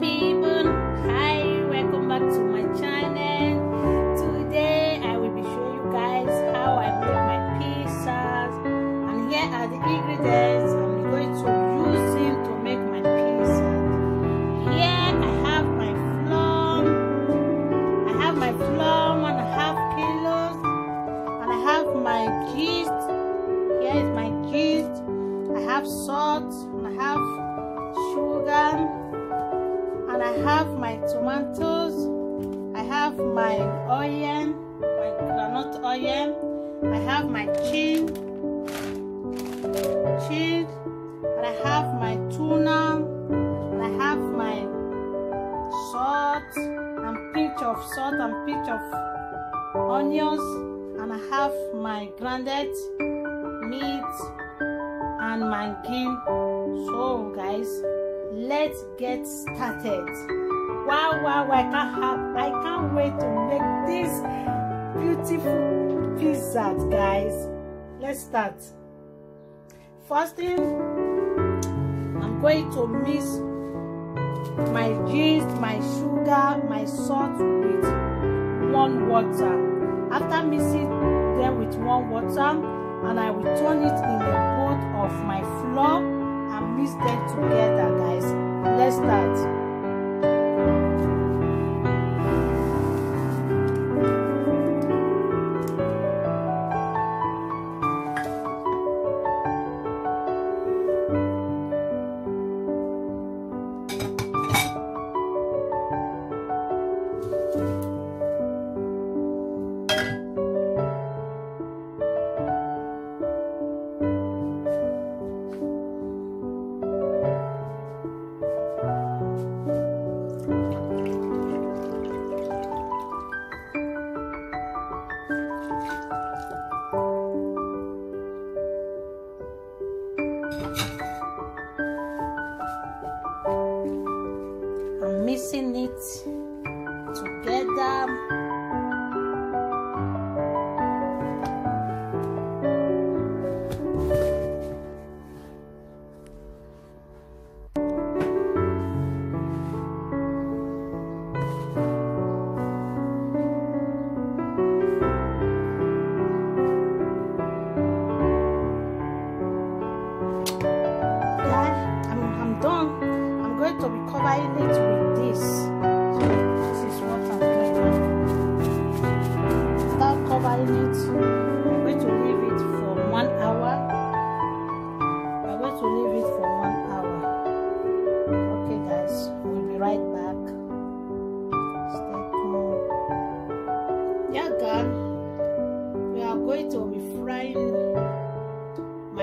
people. Hi welcome back to my channel have my tomatoes I have my onion my granite onion I have my cheese cheese and I have my tuna and I have my salt and pinch of salt and pinch of onions and I have my grounded meat and my ghee so guys let's get started wow wow i can't have i can't wait to make this beautiful pizza guys. Let's start. First thing i'm going to mix my yeast my sugar my salt with one water. After mixing them with one water and i will turn it in a pot of my flour and mix them together guys. Let's start I'm mixing it together.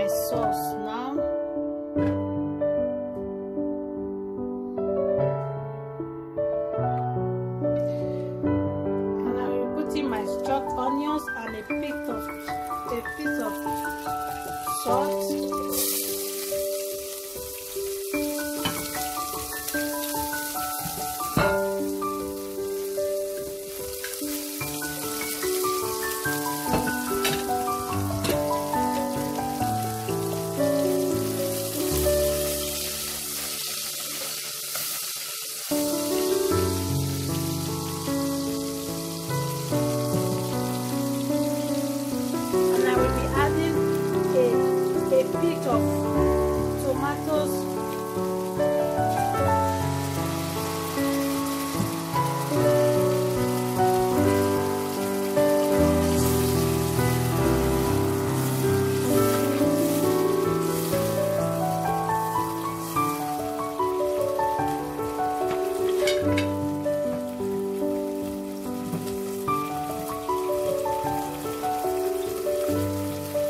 mais não?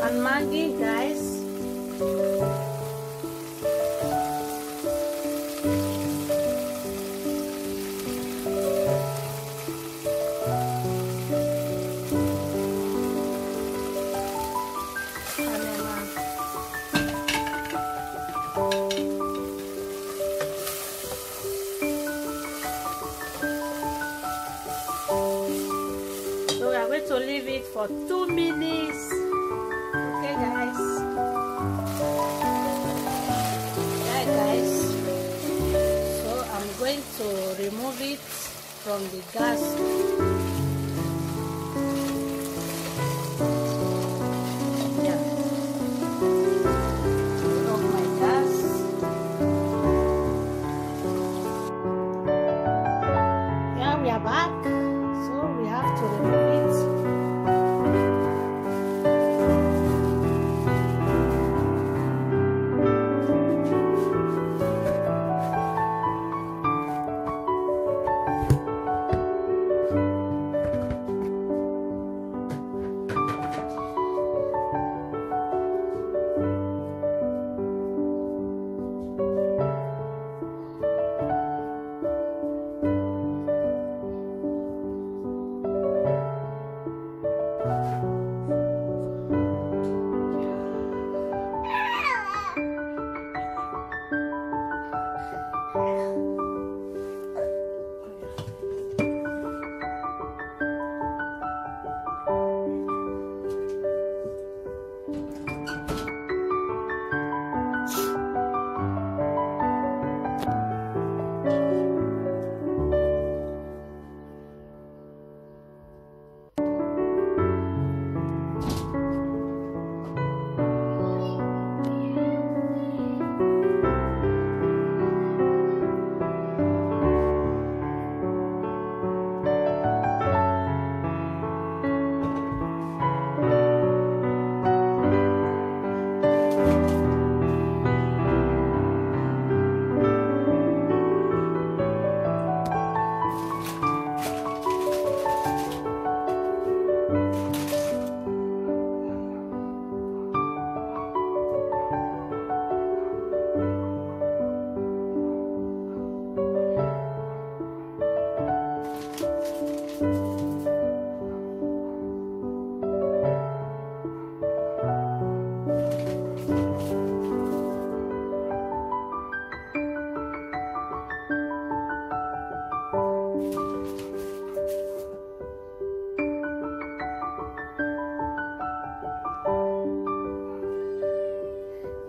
And Maggi guys remove it from the gas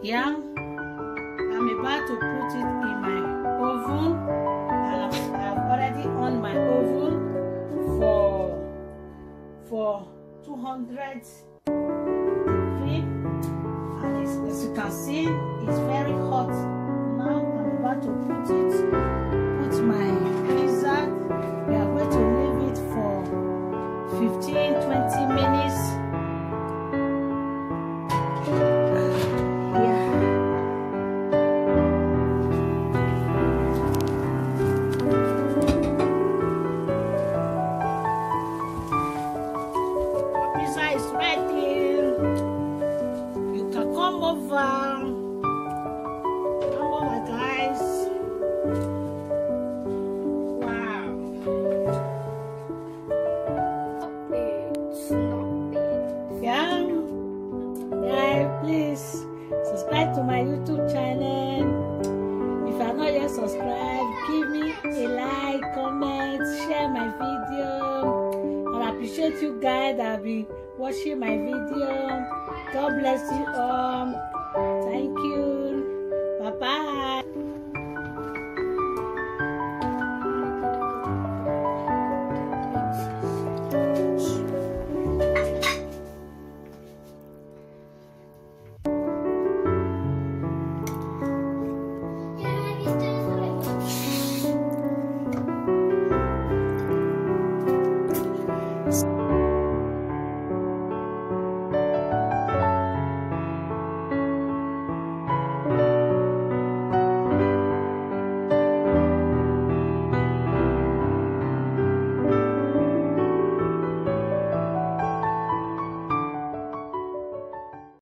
Yeah, I'm about to put it in my oven. And I've, already on my oven for for 200 my video. I appreciate you guys that been watching my video. God bless you all. Thank you.